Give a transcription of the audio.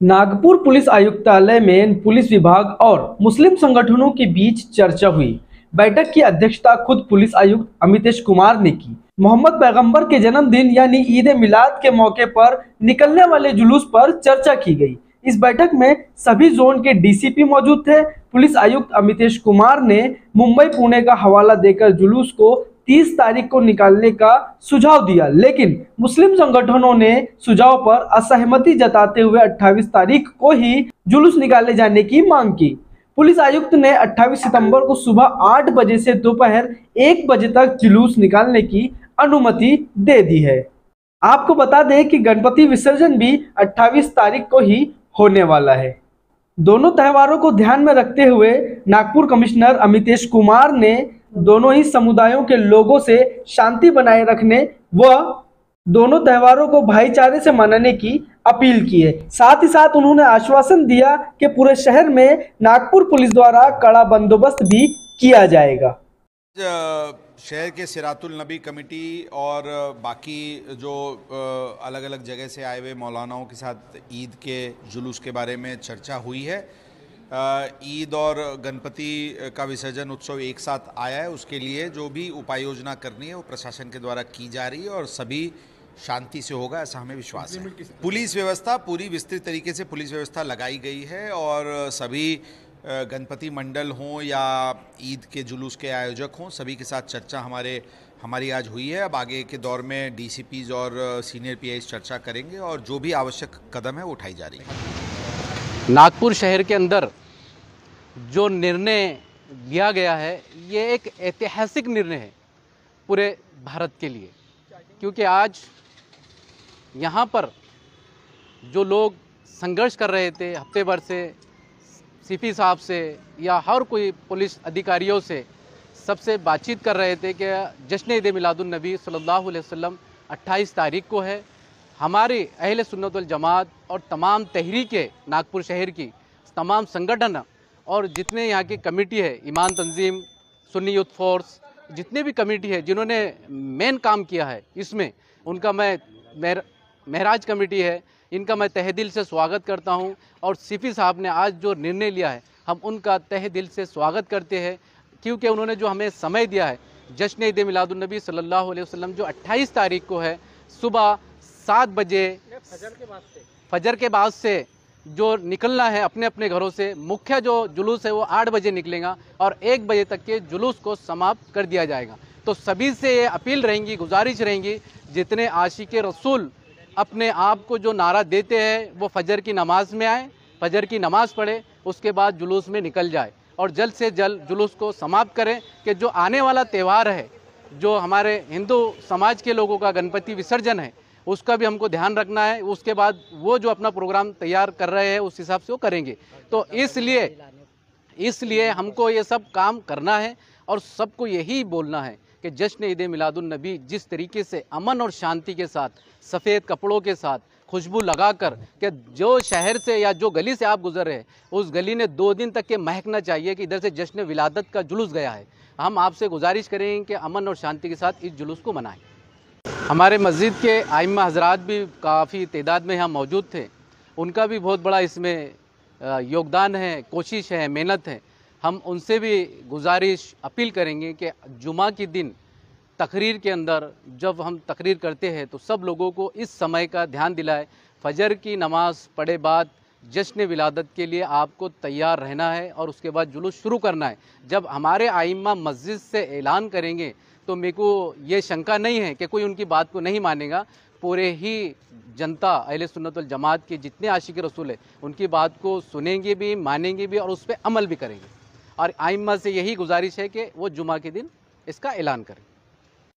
Nagpur police आयुक्तालय में police विभाग और मुस्लिम संगठनों के बीच चर्चा हुई। बैठक की अध्यक्षता खुद पुलिस आयुक्त अमितेश कुमार ने की। मोहम्मद पैगंबर के जन्मदिन यानी ईद मिलाद के मौके पर निकलने वाले जुलूस पर चर्चा की गई। इस बैठक में सभी जोन के डीसीपी मौजूद थे। पुलिस आयुक्त अमितेश कुमार ने मुंबई पुणे का हवाला देकर जुलूस को 30 तारीख को निकालने का सुझाव दिया। लेकिन मुस्लिम संगठनों ने सुझाव पर असहमति जताते हुए 28 तारीख को ही जुलूस निकाले जाने की मांग की। पुलिस आयुक्त ने 28 सितंबर को सुबह 8 बजे से दोपहर 1 बजे तक जुलूस निकालने की अनुमति दे दी है। आपको बता दें कि गणपति विसर्जन भी 28 तारीख को ही होने वाला है। दोनों त्योहारों को ध्यान में रखते हुए नागपुर कमिश्नर अमितेश कुमार ने दोनों ही समुदायों के लोगों से शांति बनाए रखने व दोनों त्योहारों को भाईचारे से मनाने की अपील की है। साथ ही साथ उन्होंने आश्वासन दिया कि पूरे शहर में नागपुर पुलिस द्वारा कड़ा बंदोबस्त भी किया जाएगा। शहर के सिरातुल नबी कमेटी और बाकी जो अलग अलग जगह से आए हुए मौलानाओं के साथ ईद के जुलूस के बारे में चर्चा हुई है। ईद और गणपति का विसर्जन उत्सव एक साथ आया है। उसके लिए जो भी उपाय योजना करनी है वो प्रशासन के द्वारा की जा रही है और सभी शांति से होगा ऐसा हमें विश्वास है। पुलिस व्यवस्था पूरी विस्तृत तरीके से पुलिस व्यवस्था लगाई गई है और सभी गणपति मंडल हों या ईद के जुलूस के आयोजक हों सभी के साथ चर्चा हमारे हमारी आज हुई है। अब आगे के दौर में डीसीपीज और सीनियर पी चर्चा करेंगे और जो भी आवश्यक कदम है वो उठाई जा रही है। नागपुर शहर के अंदर जो निर्णय लिया गया है, ये एक ऐतिहासिक निर्णय है पूरे भारत के लिए। क्योंकि आज यहाँ पर जो लोग संघर्ष कर रहे थे हफ़्ते भर से, सीपी साहब से या हर कोई पुलिस अधिकारियों से, सबसे बातचीत कर रहे थे कि जश्न ईद मिलादुलनबी सल्लल्लाहु अलैहि वसल्लम 28 तारीख को है। हमारी अहल सुन्नतल जमात और तमाम तहरीकें नागपुर शहर की, तमाम संगठन और जितने यहाँ की कमेटी है, ईमान तंजीम, सुन्नी यूथ फोर्स, जितने भी कमेटी है, जिन्होंने मेन काम किया है इसमें, उनका मैं मेर महराज कमेटी है, इनका मैं तह दिल से स्वागत करता हूँ और सिफी साहब ने आज जो निर्णय लिया है, हम उनका तह दिल से स्वागत करते हैं, क्योंकि उन्होंने जो हमें समय दिया है जश्न ईद मिलादुलनबी सल्लल्लाहु अलैहि वसल्लम, जो 28 तारीख को है, सुबह सात बजे फजर के बाद से। फजर के बाद से जो निकलना है अपने अपने घरों से मुख्य जो जुलूस है वो आठ बजे निकलेगा और एक बजे तक के जुलूस को समाप्त कर दिया जाएगा। तो सभी से ये अपील रहेंगी गुजारिश रहेंगी जितने आशिक रसूल अपने आप को जो नारा देते हैं वो फजर की नमाज़ में आए फजर की नमाज़ पढ़े उसके बाद जुलूस में निकल जाए और जल्द से जल्द जुलूस को समाप्त करें कि जो आने वाला त्यौहार है जो हमारे हिंदू समाज के लोगों का गणपति विसर्जन है उसका भी हमको ध्यान रखना है, उसके बाद वो जो अपना प्रोग्राम तैयार कर रहे हैं, उस हिसाब से वो करेंगे। तो इसलिए इसलिए हमको ये सब काम करना है और सबको यही बोलना है कि जश्न ईद मिलादुलनबी जिस तरीके से अमन और शांति के साथ, सफ़ेद कपड़ों के साथ खुशबू लगाकर कि जो शहर से या जो गली से आप गुजर रहे उस गली ने दो दिन तक के महकना चाहिए कि इधर से जश्न विलादत का जुलूस गया है। हम आपसे गुजारिश करेंगे कि अमन और शांति के साथ इस जुलूस को मनाएँ। हमारे मस्जिद के आइमा हजरात भी काफ़ी तादाद में यहाँ मौजूद थे। उनका भी बहुत बड़ा इसमें योगदान है, कोशिश है, मेहनत है। हम उनसे भी गुजारिश, अपील करेंगे कि जुमा के दिन तकरीर के अंदर जब हम तकरीर करते हैं तो सब लोगों को इस समय का ध्यान दिलाए। फजर की नमाज़ पढ़े बाद जश्न विलादत के लिए आपको तैयार रहना है और उसके बाद जुलूस शुरू करना है। जब हमारे आइमा मस्जिद से ऐलान करेंगे तो मेरे को ये शंका नहीं है कि कोई उनकी बात को नहीं मानेगा। पूरे ही जनता, अहल सुन्नतुल जमात के जितने आशिक रसूल है, उनकी बात को सुनेंगे भी, मानेंगे भी और उस पर अमल भी करेंगे। और आइम्मा से यही गुजारिश है कि वो जुमा के दिन इसका ऐलान करें।